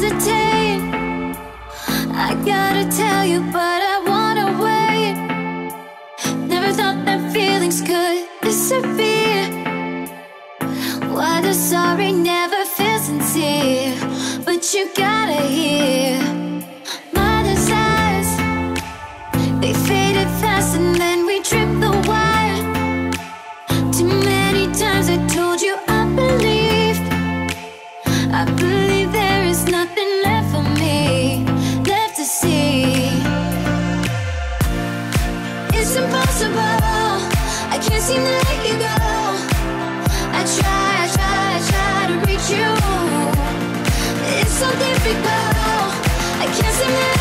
hesitate. I gotta tell you, but. seem to let you go. I try, try, try to reach you. It's so difficult. I can't seem to.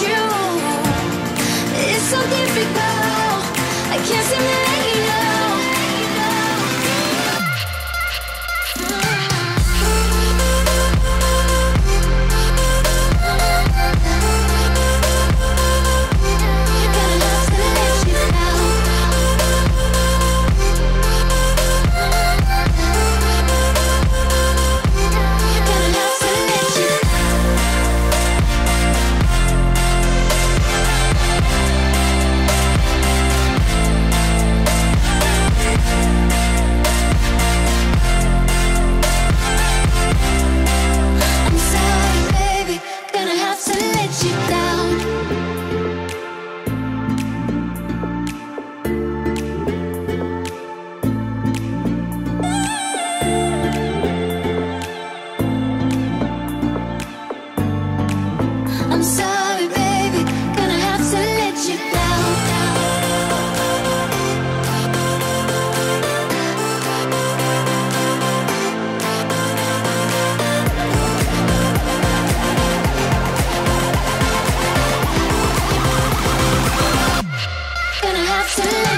you. It's so difficult. I can't seem to. to.